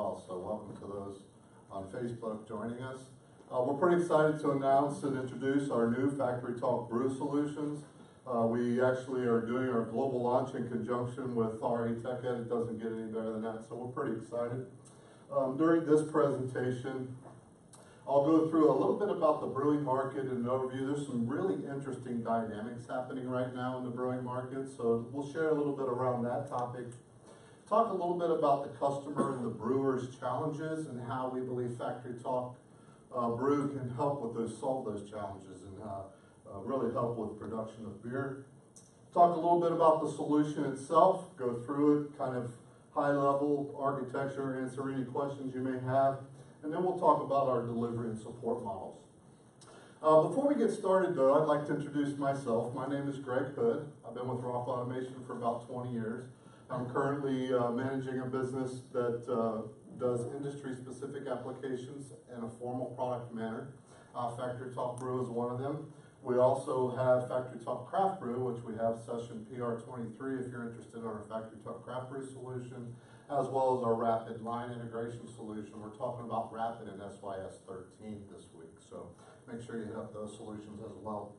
Also, welcome to those on Facebook joining us. Uh, we're pretty excited to announce and introduce our new Factory Talk Brew Solutions. Uh, we actually are doing our global launch in conjunction with RA TechED. It doesn't get any better than that, so we're pretty excited. Um, during this presentation, I'll go through a little bit about the brewing market and an overview. There's some really interesting dynamics happening right now in the brewing market, so we'll share a little bit around that topic. Talk a little bit about the customer and the brewer's challenges and how we believe Factory Talk uh, Brew can help with those, solve those challenges and uh, uh, really help with production of beer. Talk a little bit about the solution itself, go through it, kind of high level architecture, answer any questions you may have, and then we'll talk about our delivery and support models. Uh, before we get started though, I'd like to introduce myself. My name is Greg Hood. I've been with Rockwell Automation for about 20 years. I'm currently uh, managing a business that uh, does industry-specific applications in a formal product manner. Uh, Factory Talk Brew is one of them. We also have Factory Talk Craft Brew, which we have session PR23 if you're interested in our Factory Talk Craft Brew solution, as well as our Rapid line integration solution. We're talking about Rapid and SYS 13 this week, so make sure you hit up those solutions as well.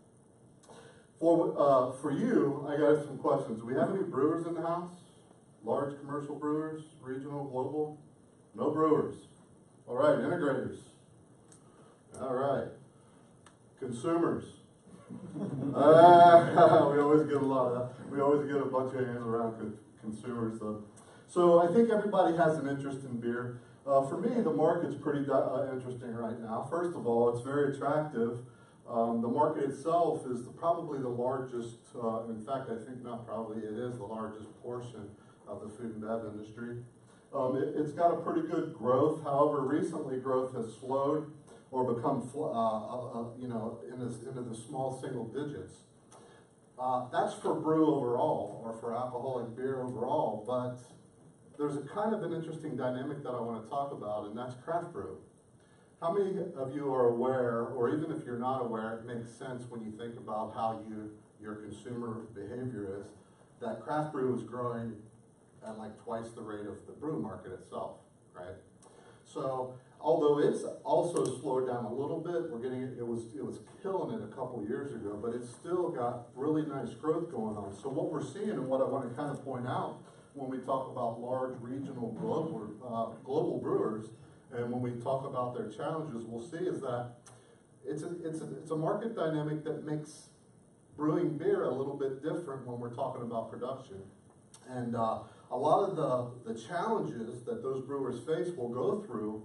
For, uh, for you, I got some questions. Do we have any brewers in the house? Large commercial brewers, regional, global? No brewers. All right, integrators. All right. Consumers. uh, we always get a lot of, we always get a bunch of hands around con consumers though. So I think everybody has an interest in beer. Uh, for me, the market's pretty uh, interesting right now. First of all, it's very attractive. Um, the market itself is the, probably the largest, uh, in fact, I think not probably, it is the largest portion of the food and bev industry. Um, it, has got a pretty good growth. However, recently growth has slowed or become, uh, uh, uh, you know, in this, into the small single digits. Uh, that's for brew overall or for alcoholic beer overall, but there's a kind of an interesting dynamic that I want to talk about, and that's craft brew. How many of you are aware, or even if you're not aware, it makes sense when you think about how you your consumer behavior is, that craft brew is growing at like twice the rate of the brew market itself, right? So although it's also slowed down a little bit, we're getting it was it was killing it a couple years ago, but it's still got really nice growth going on. So what we're seeing and what I want to kind of point out when we talk about large regional global uh, global brewers and when we talk about their challenges, we'll see is that it's a, it's a, it's a market dynamic that makes brewing beer a little bit different when we're talking about production. And uh, a lot of the, the challenges that those brewers face will go through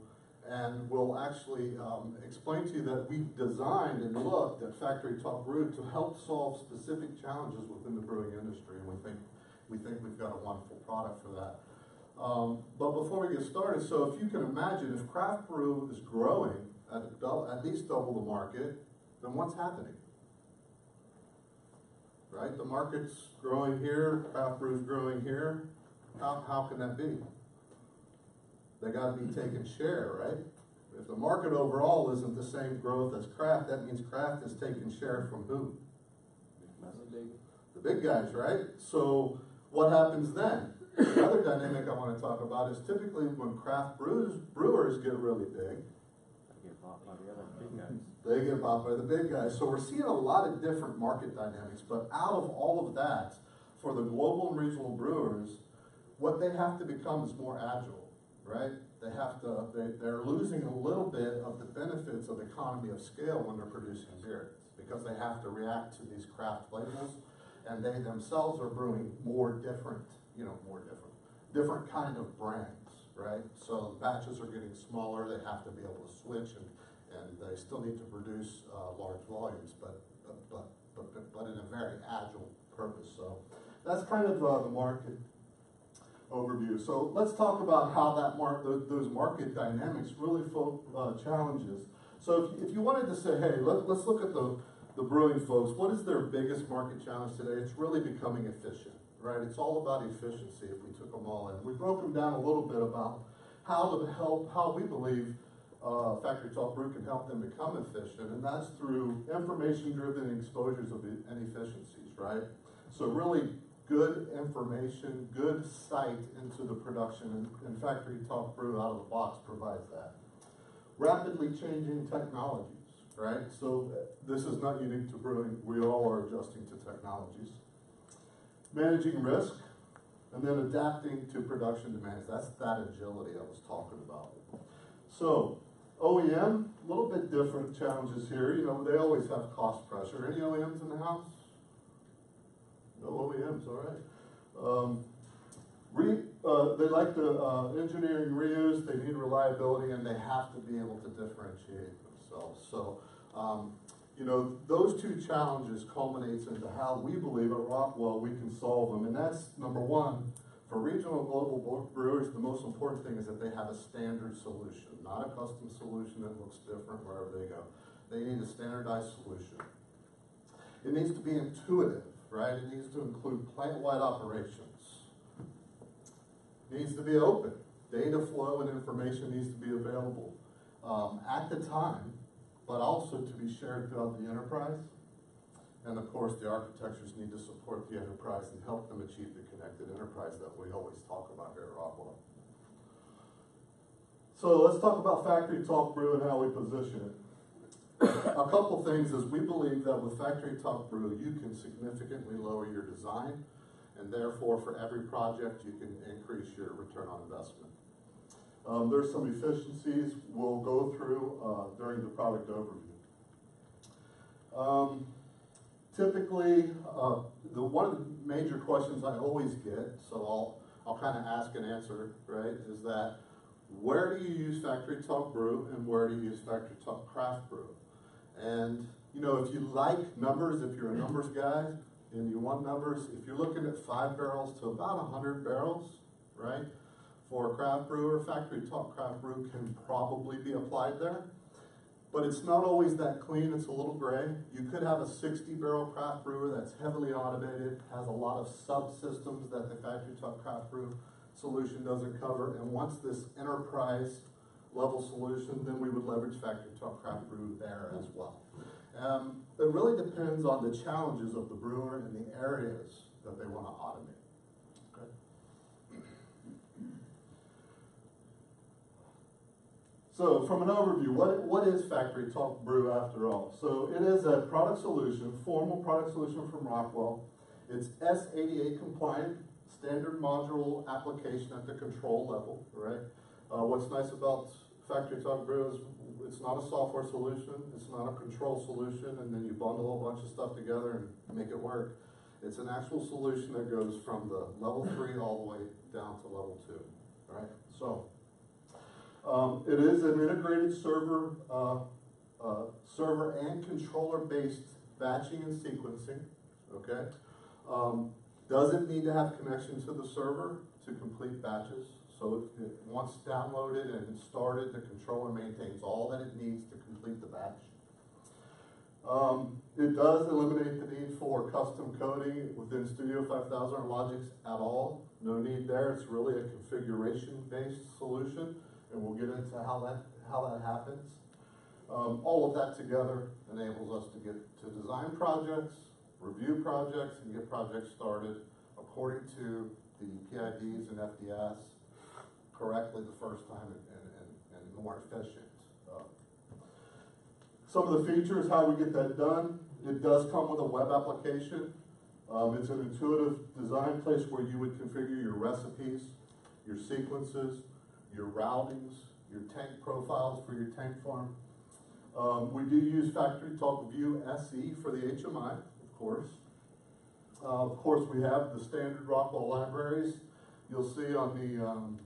and we'll actually um, explain to you that we've designed and looked at Factory Talk Brew to help solve specific challenges within the brewing industry, and we think we think we've got a wonderful product for that. Um, but before we get started, so if you can imagine, if craft brew is growing at, at least double the market, then what's happening? Right, the market's growing here, craft brew's growing here. How, how can that be? They got to be taking share, right? If the market overall isn't the same growth as craft, that means craft is taking share from who? The big guys, right? So what happens then? The other dynamic I want to talk about is typically when craft brews, brewers get really big, they get bought by the big guys. So we're seeing a lot of different market dynamics, but out of all of that, for the global and regional brewers, what they have to become is more agile, right? They have to, they, they're losing a little bit of the benefits of economy of scale when they're producing beer because they have to react to these craft labels and they themselves are brewing more different, you know, more different, different kind of brands, right? So the batches are getting smaller, they have to be able to switch and, and they still need to produce uh, large volumes, but, but, but, but, in a very agile purpose. So that's kind of uh, the market overview. So let's talk about how that those, market dynamics really uh, challenges. So if, if you wanted to say, hey, let, let's look at the, the brewing folks, what is their biggest market challenge today? It's really becoming efficient, right? It's all about efficiency if we took them all in. We broke them down a little bit about how to help, how we believe uh, Factory Talk Brew can help them become efficient, and that's through information-driven exposures of and efficiencies, right? So really good information, good sight into the production, and, Factory Talk Brew out of the box provides that. Rapidly changing technologies, right? So uh, this is not unique to brewing, we all are adjusting to technologies. Managing risk, and then adapting to production demands. That's that agility I was talking about. So, OEM, a little bit different challenges here. You know, they always have cost pressure. Any OEMs in the house? No OEMs, all right. Um, re, uh, they like the uh, engineering reuse, they need reliability, and they have to be able to differentiate themselves. So, um, you know, those two challenges culminates into how we believe at Rockwell we can solve them. And that's number one, for regional and global brewers, the most important thing is that they have a standard solution, not a custom solution that looks different wherever they go. They need a standardized solution. It needs to be intuitive, right? It needs to include plant-wide operations. It needs to be open. Data flow and information needs to be available um, at the time but also to be shared throughout the enterprise. And of course, the architectures need to support the enterprise and help them achieve the connected enterprise that we always talk about here at Rockwell. So let's talk about Factory Talk Brew and how we position it. A couple things is we believe that with Factory Talk Brew, you can significantly lower your design, and therefore for every project, you can increase your return on investment. Um, there's some efficiencies we'll go through uh, during the product overview. Um, typically, uh, the, one of the major questions I always get, so I'll, I'll kind of ask and answer, right, is that where do you use Factory Talk Brew and where do you use Factory Talk Craft Brew? And, you know, if you like numbers, if you're a numbers guy and you want numbers, if you're looking at five barrels to about 100 barrels, right, for a craft brewer, factory talk craft brew can probably be applied there. But it's not always that clean, it's a little gray. You could have a 60 barrel craft brewer that's heavily automated, has a lot of subsystems that the factory talk craft brew solution doesn't cover. And once this enterprise level solution, then we would leverage factory talk craft brew there as well. Um, it really depends on the challenges of the brewer and the areas that they want to automate. So from an overview, what, what is Factory Talk Brew after all? So it is a product solution, formal product solution from Rockwell. It's S88 compliant, standard module application at the control level, right? Uh, what's nice about Factory Talk Brew is it's not a software solution, it's not a control solution, and then you bundle a bunch of stuff together and make it work. It's an actual solution that goes from the level three all the way down to level two, right? So um, it is an integrated server, uh, uh, server and controller-based batching and sequencing, okay? Um, doesn't need to have connection to the server to complete batches. So it, once downloaded and started, the controller maintains all that it needs to complete the batch. Um, it does eliminate the need for custom coding within Studio 5000 or Logix at all. No need there. It's really a configuration-based solution and we'll get into how that, how that happens. Um, all of that together enables us to get to design projects, review projects, and get projects started according to the PIDs and FDS correctly the first time and, and, and more efficient. Uh, some of the features, how we get that done, it does come with a web application. Um, it's an intuitive design place where you would configure your recipes, your sequences, your routings, your tank profiles for your tank farm. Um, we do use Factory Talk View SE for the HMI, of course. Uh, of course, we have the standard Rockwell libraries. You'll see on the um,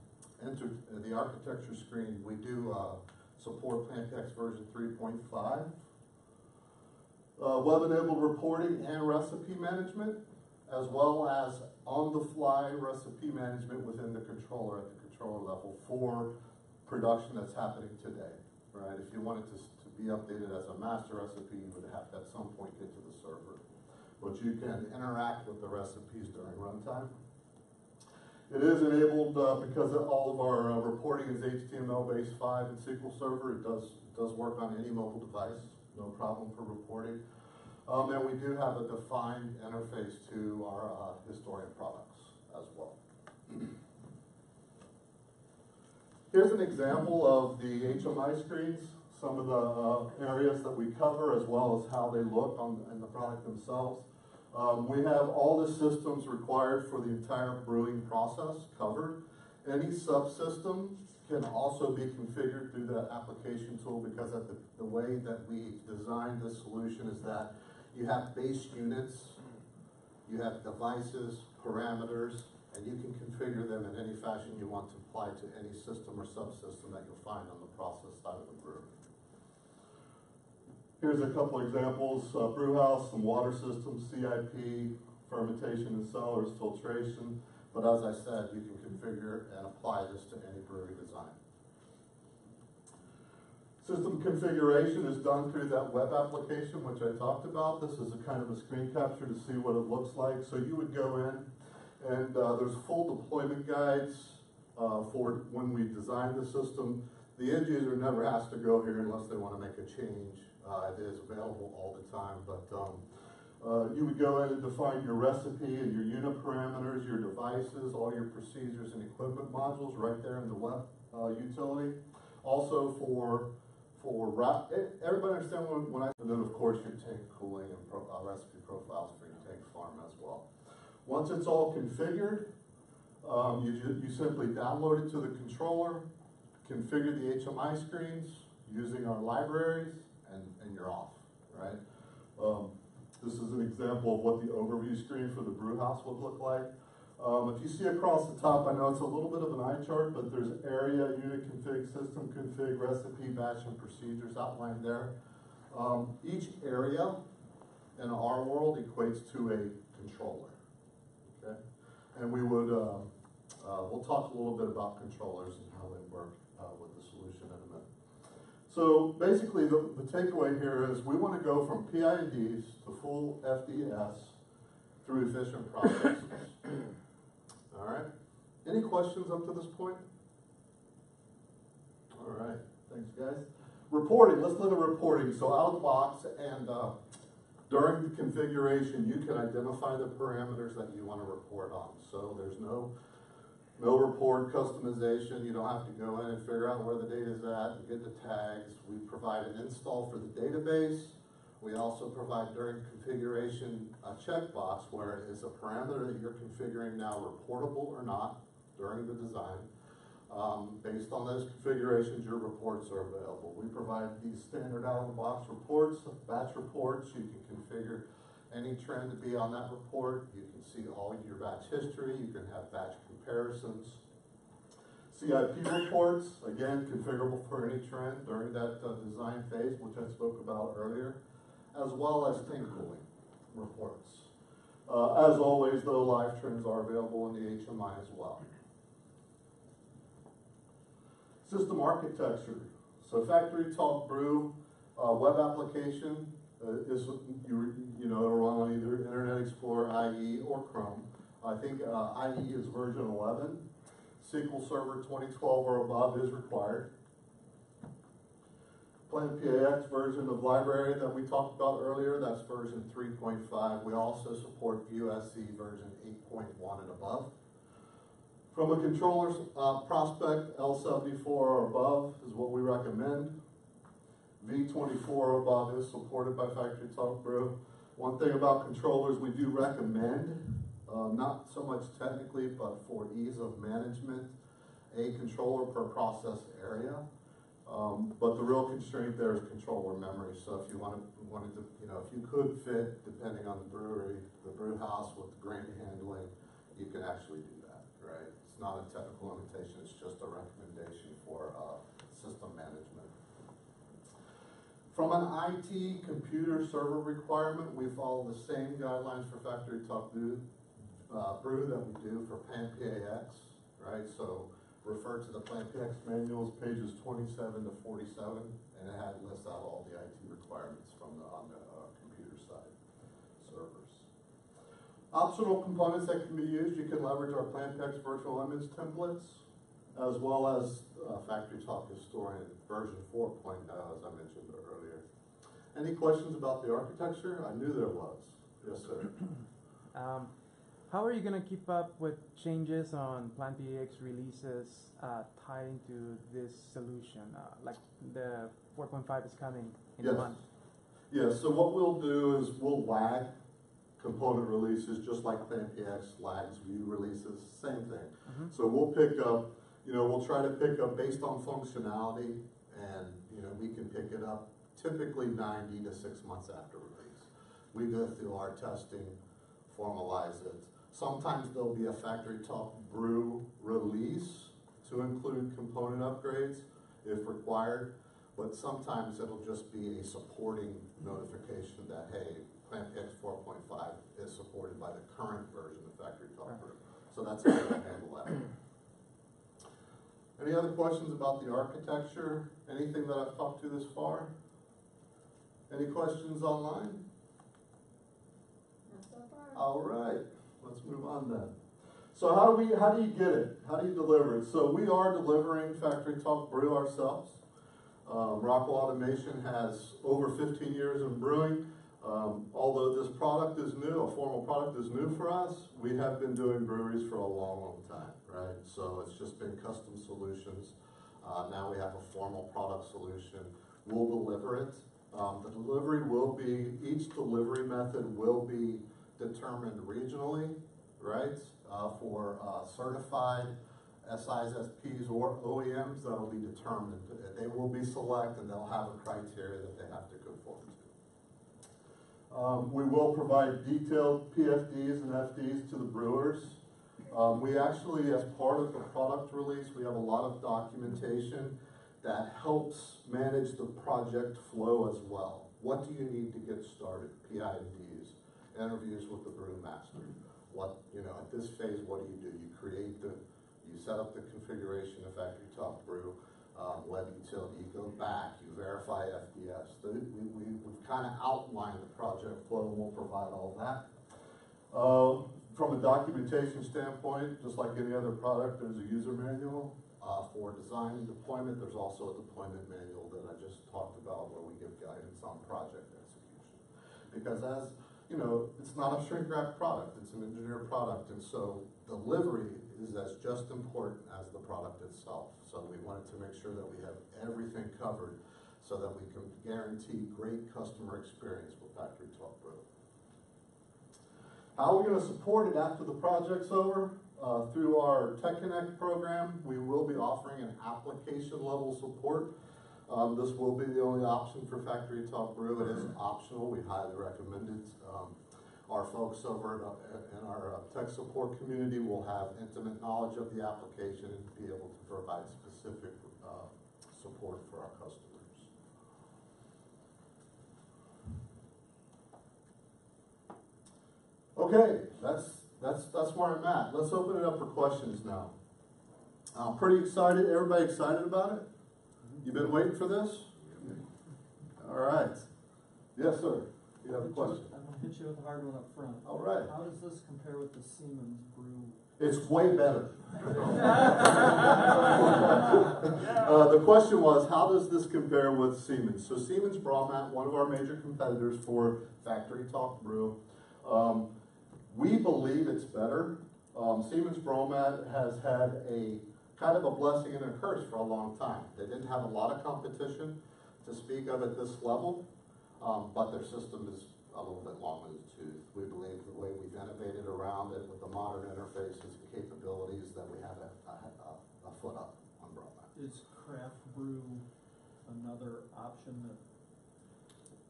enter, uh, the architecture screen, we do uh, support PlantPAx version 3.5. Uh, web-enabled reporting and recipe management, as well as on-the-fly recipe management within the controller at the controller level for production that's happening today, right? If you wanted to, to be updated as a master recipe, you would have to at some point get to the server. But you can interact with the recipes during runtime. It is enabled uh, because all of our uh, reporting is HTML-based 5 and SQL Server. It does, it does work on any mobile device, no problem for reporting. Um, and we do have a defined interface to our uh, historian products as well. Here's an example of the HMI screens, some of the uh, areas that we cover as well as how they look on, in the product themselves. Um, we have all the systems required for the entire brewing process covered. Any subsystem can also be configured through the application tool because of the, the way that we designed this solution is that you have base units, you have devices, parameters, and you can configure them in any fashion you want to apply to any system or subsystem that you'll find on the process side of the brewery. Here's a couple examples, uh, brew house, some water systems, CIP, fermentation and cellars, filtration. But as I said, you can configure and apply this to any brewery design. System configuration is done through that web application, which I talked about. This is a kind of a screen capture to see what it looks like. So you would go in and uh, there's full deployment guides uh, for when we design the system. The end user never has to go here unless they want to make a change. Uh, it is available all the time, but um, uh, you would go in and define your recipe and your unit parameters, your devices, all your procedures and equipment modules right there in the web uh, utility. Also for for everybody understand when, when I and then of course your tank cooling and pro, uh, recipe profiles for your tank farm as well. Once it's all configured, um, you, you simply download it to the controller, configure the HMI screens using our libraries, and, and you're off, right? Um, this is an example of what the overview screen for the brew house would look like. Um, if you see across the top, I know it's a little bit of an eye chart, but there's area, unit config, system config, recipe, batch, and procedures outlined there. Um, each area in our world equates to a controller, okay? And we would, uh, uh, we'll talk a little bit about controllers and how they work uh, with the solution in a minute. So basically, the, the takeaway here is we want to go from PIDs to full FDS through efficient processes. All right. Any questions up to this point? All right. Thanks, guys. Reporting. Let's look at reporting. So out of the box and uh, during the configuration, you can identify the parameters that you want to report on. So there's no no report customization. You don't have to go in and figure out where the data is at and get the tags. We provide an install for the database. We also provide during configuration a checkbox where it is a parameter that you're configuring now reportable or not during the design. Um, based on those configurations, your reports are available. We provide these standard out-of-the-box reports, batch reports. You can configure any trend to be on that report. You can see all your batch history. You can have batch comparisons. CIP reports, again, configurable for any trend during that uh, design phase, which I spoke about earlier, as well as tank cooling reports. Uh, as always, though, live trends are available in the HMI as well. System architecture. So factory talk brew, uh, web application uh, is, you, you know, it'll run on either Internet Explorer, IE, or Chrome. I think uh, IE is version 11. SQL Server 2012 or above is required. PlantPAx version of library that we talked about earlier, that's version 3.5. We also support USC version 8.1 and above. From a controller's uh, prospect, L74 or above is what we recommend. V24 or above is supported by Factory Talk Brew. One thing about controllers we do recommend, uh, not so much technically, but for ease of management, a controller per process area. Um, but the real constraint there is controller memory. So if you wanted, wanted to, you know, if you could fit, depending on the brewery, the brew house with the grain handling, you can actually do that, right? It's not a technical limitation, it's just a recommendation for, uh, system management. From an IT computer server requirement, we follow the same guidelines for factory talk brew, uh, brew that we do for PlantPAx, right? So refer to the PlantPAx manuals, pages twenty-seven to forty-seven, and it had lists out all the IT requirements from the, on the, uh, computer side servers. Optional components that can be used, you can leverage our PlantPAx virtual image templates, as well as, uh, Factory Talk Historian version four oh, as I mentioned earlier. Any questions about the architecture? I knew there was. Yes, sir. Um, how are you gonna keep up with changes on PlantPAx releases uh, tied into this solution? Uh, like the 4.5 is coming in a Yes. month. Yeah, so what we'll do is we'll lag component releases, just like PlantPAx lags view releases, same thing. Mhm. So we'll pick up, you know, we'll try to pick up based on functionality, and, you know, we can pick it up typically ninety to six months after release. We go through our testing, formalize it. Sometimes there'll be a factory talk brew release to include component upgrades if required, but sometimes it'll just be a supporting notification that, hey, Plant X four point five is supported by the current version of Factory Talk. Brew. So that's how we handle that. Any other questions about the architecture? Anything that I've talked to this far? Any questions online? Not so far. All right, let's move on then. So how do we, how do you get it? How do you deliver it? So we are delivering Factory Talk Brew ourselves. Um, Rockwell Automation has over fifteen years in brewing. Um, although this product is new, a formal product is new for us, we have been doing breweries for a long, long time, right? So it's just been custom solutions. Uh, now we have a formal product solution. We'll deliver it. Um, the delivery will be, each delivery method will be determined regionally, right? Uh, for, uh, certified SIs, SPs, or OEMs, that'll be determined. They will be select and they'll have a criteria that they have to conform to. Um, we will provide detailed PFDs and FDs to the brewers. Um, we actually, as part of the product release, we have a lot of documentation that helps manage the project flow as well. What do you need to get started? PIDs, interviews with the brewmaster. What, you know, at this phase, what do you do? You create the, you set up the configuration of Factory Talk Brew, um, web utility, you go back, you verify FDS. The- We, we, we've kind of outlined the project flow, and we'll provide all that. Uh, From a documentation standpoint, just like any other product, there's a user manual. Uh, For design and deployment, there's also a deployment manual that I just talked about where we give guidance on project execution. Because as, you know, it's not a shrink wrap product, it's an engineered product, and so delivery is as just important as the product itself. So we wanted to make sure that we have everything covered so that we can guarantee great customer experience with Factory Talk Brew. How are we gonna support it after the project's over? Uh, through our Tech Connect program, we will be offering an application level support. Um, this will be the only option for Factory Talk Brew. It is optional. We highly recommend it. Um, our folks over in, uh, in our uh, tech support community will have intimate knowledge of the application and be able to provide specific, uh, support for our customers. Okay, that's, that's, that's where I'm at. Let's open it up for questions now. I'm pretty excited. Everybody excited about it? You been waiting for this? All right. Yes, sir. You have a question? I'm hit you with a hard one up front. All right. How does this compare with the Siemens brew? It's way better. Uh, the question was, how does this compare with Siemens? So Siemens Braumat, one of our major competitors for Factory Talk Brew. Um, we believe it's better. Um, Siemens Braumat has had a kind of a blessing and a curse for a long time. They didn't have a lot of competition to speak of at this level, um, but their system is a little bit long in the tooth. We believe the way we've innovated around it with the modern interfaces and capabilities that we have a, a, a foot up on Braumat. Is craft brew another option that?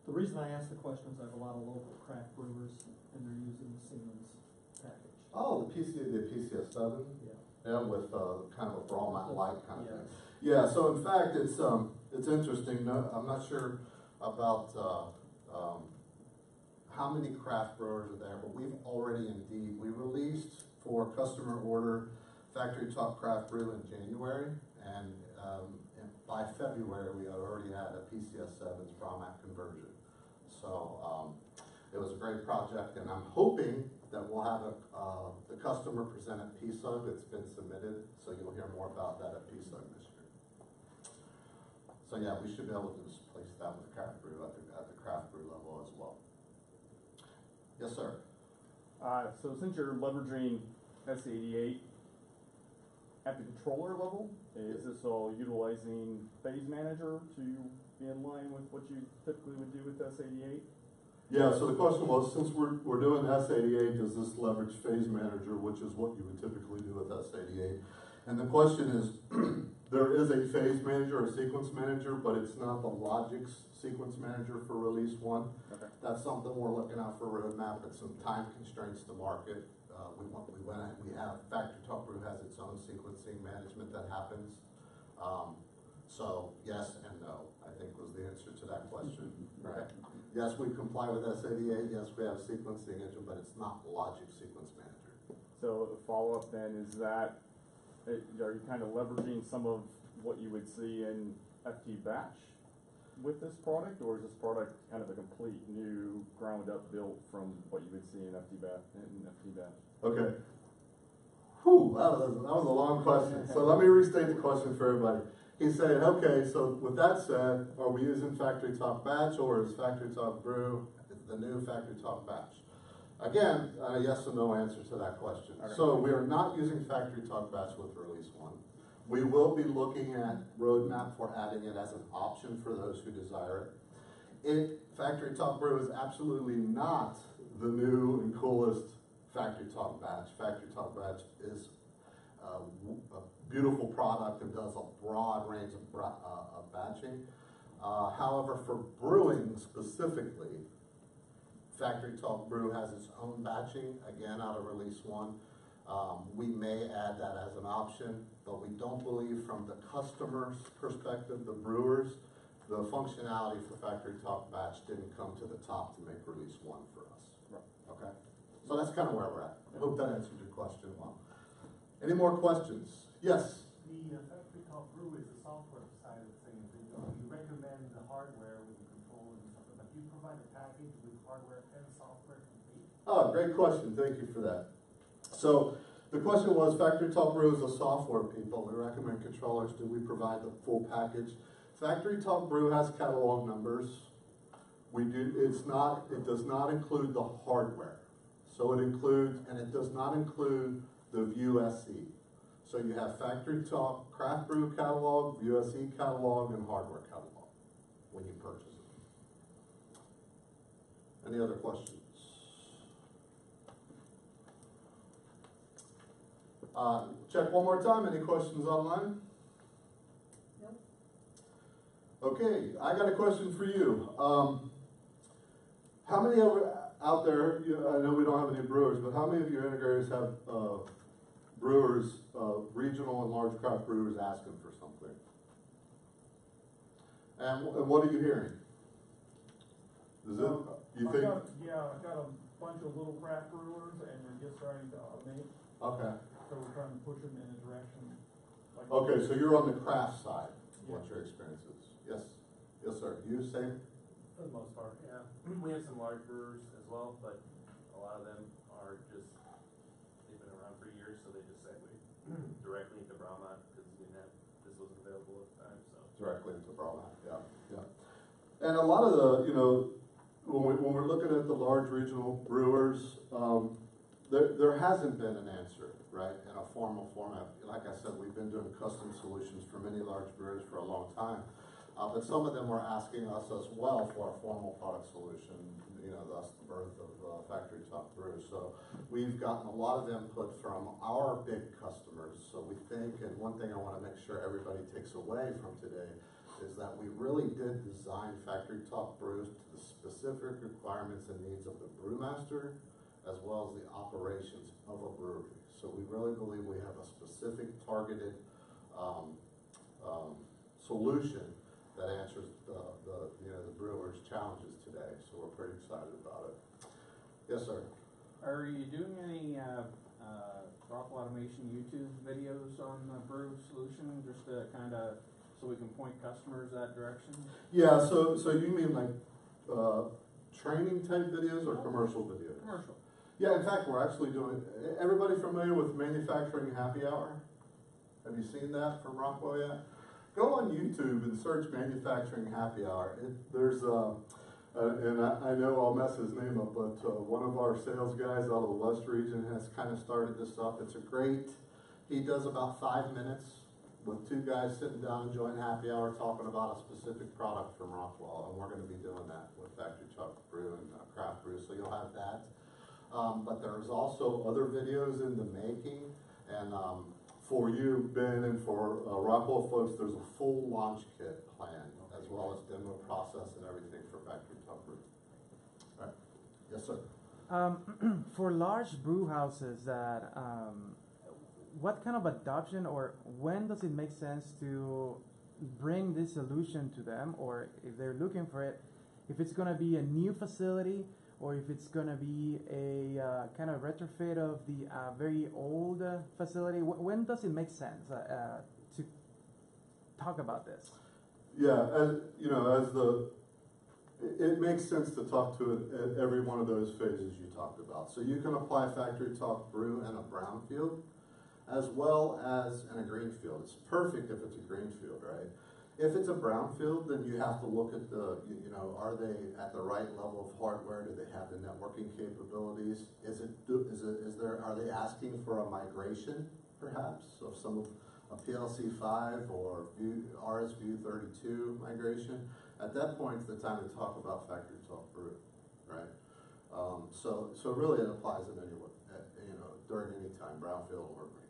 The reason I ask the question is I have a lot of local craft brewers and they're using the Siemens package. Oh, the PC, the PCS seven? Yeah. Yeah, with, uh, kind of a Braumat light kind of thing. Yeah, so in fact, it's, um, it's interesting, no, I'm not sure about, uh, um, how many craft brewers are there, but we've already indeed, we released for customer order Factory Talk Craft Brew in January, and, um, and by February, we had already had a PCS sevens Braumat conversion. So, um, it was a great project, and I'm hoping that we'll have a, uh, the customer present at PSUG, it's been submitted, so you'll hear more about that at PSUG this year. So yeah, we should be able to displace that with craft brew at the, at the craft brew level as well. Yes, sir. Uh, so since you're leveraging S eighty-eight at the controller level, is this all utilizing Phase Manager to be in line with what you typically would do with S eighty-eight? Yeah, so the question was, since we're, we're doing S eighty-eight, does this leverage phase manager, which is what you would typically do with S eighty-eight? And the question is, there is a phase manager, a sequence manager, but it's not the Logix sequence manager for release one. Okay. That's something we're looking out for roadmap, and some time constraints to market. Uh, we want, we went, we have, Factory Talk Brew has its own sequencing management that happens. Um, so, yes and no, I think was the answer to that question, right? Yes, we comply with SADA. yes, we have sequencing engine, but it's not Logix Sequence Manager. So the follow-up then is that, uh, are you kind of leveraging some of what you would see in FT Batch with this product, or is this product kind of a complete new ground-up built from what you would see in FT Batch, in FT? Okay. Whew, that was, that was a long question, so let me restate the question for everybody. He's saying, okay, so with that said, are we using Factory Talk Batch, or is Factory Talk Brew the new Factory Talk Batch? Again, a yes or no answer to that question. Okay. So we are not using Factory Talk Batch with release one. We will be looking at roadmap for adding it as an option for those who desire it. It, Factory Talk Brew is absolutely not the new and coolest Factory Talk Batch. Factory Talk Batch is uh, a beautiful product and does a broad range of, uh, of batching. Uh, however, for brewing specifically, Factory Talk Brew has its own batching, again, out of release one. Um, we may add that as an option, but we don't believe from the customer's perspective, the brewers, the functionality for Factory Talk Batch didn't come to the top to make release one for us. Right. Okay? So that's kind of where we're at. I hope that answered your question well. Any more questions? Yes? The uh, Factory Talk Brew is the software side of things, and you know, you recommend the hardware with the controllers and stuff, but do you provide a package with Oh, great question, thank you for that. So, the question was, Factory Talk Brew is a software people, we recommend controllers, do we provide the full package? Factory Talk Brew has catalog numbers. We do, it's not, it does not include the hardware. So it includes, and it does not include the SE. So you have Factory Talk Craft Brew catalog, SE catalog, and hardware catalog when you purchase. Any other questions? Uh, check one more time, any questions online? Nope. Okay, I got a question for you. Um, how many of, out there, you, I know we don't have any brewers, but how many of your integrators have, uh, brewers, uh, regional and large craft brewers asking for something? And, and what are you hearing? Is it, you I think, got- Yeah, I got a bunch of little craft brewers and we're just starting to automate, okay, so we're trying to push them in a direction. like- okay, so you're on the craft side, what your experience is? Yes, yes, sir, you same? For the most part, yeah. We have some large brewers as well, but a lot of them are just, they've been around for years, so they just segue directly into Braumat, because we didn't have, this wasn't available at the time, so. directly into Braumat, yeah, yeah. And a lot of the, you know, when we, when we're looking at the large regional brewers, um, there, there hasn't been an answer, right, in a formal format. Like I said, we've been doing custom solutions for many large brewers for a long time. Uh, but some of them were asking us as well for a formal product solution, you know, thus the birth of, uh, Factory Talk Brew. So we've gotten a lot of input from our big customers, so we think, and one thing I wanna make sure everybody takes away from today is that we really did design Factory Talk Brews to the specific requirements and needs of the brewmaster as well as the operations of a brewery. So we really believe we have a specific targeted, um, um, solution that answers the, the, you know, the brewer's challenges today, so we're pretty excited about it. Yes, sir? Are you doing any, uh, uh, Rockwell Automation YouTube videos on the Brew solution, just to kinda, so we can point customers that direction? Yeah, so, so you mean like, uh, training type videos or commercial videos? Commercial. Yeah, in fact, we're actually doing, everybody familiar with manufacturing happy hour? Have you seen that from Rockwell yet? go on YouTube and search manufacturing happy hour. It, there's, uh, uh, and I, I know I'll mess his name up, but uh, one of our sales guys out of the West region has kind of started this up. It's a great, he does about five minutes with two guys sitting down enjoying happy hour talking about a specific product from Rockwell. And we're going to be doing that with Factory Talk Brew and uh, Craft Brew, so you'll have that. Um, but there's also other videos in the making. And um, for you, Ben, and for uh, Rockwell folks, there's a full launch kit planned, as well as demo process and everything for Factory Talk Brew. All right. Yes, sir. Um, for large brew houses that, um, what kind of adoption or when does it make sense to bring this solution to them or if they're looking for it, if it's going to be a new facility or if it's going to be a uh, kind of retrofit of the uh, very old uh, facility, Wh- when does it make sense uh, uh, to talk about this? Yeah, as, you know, as the, it, it makes sense to talk to it at every one of those phases you talked about. So you can apply factory talk brew and a brownfield as well as in a green field. It's perfect if it's a green field, right? If it's a brown field, then you have to look at the, you, know, are they at the right level of hardware? Do they have the networking capabilities? Is it, is it, is there, are they asking for a migration perhaps of some of a PLC five or View, RS View thirty-two migration? At that point, it's the time to talk about factory talk brew, right? Um, so, so really it applies in any, uh, you know, during any time, brownfield or greenfield.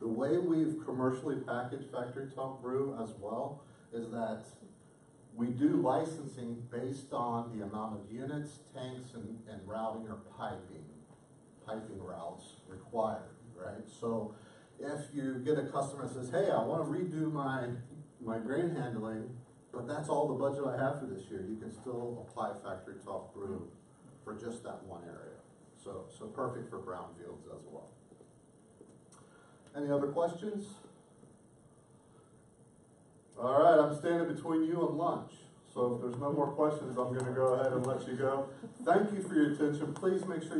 The way we've commercially packaged factory talk brew as well is that we do licensing based on the amount of units, tanks, and, and routing or piping, piping routes required, right? So if you get a customer that says, hey, I wanna redo my, my grain handling, but that's all the budget I have for this year, you can still apply factory talk brew for just that one area. So, so perfect for brownfields as well. Any other questions? All right, I'm standing between you and lunch. So if there's no more questions, I'm gonna go ahead and let you go. Thank you for your attention. Please make sure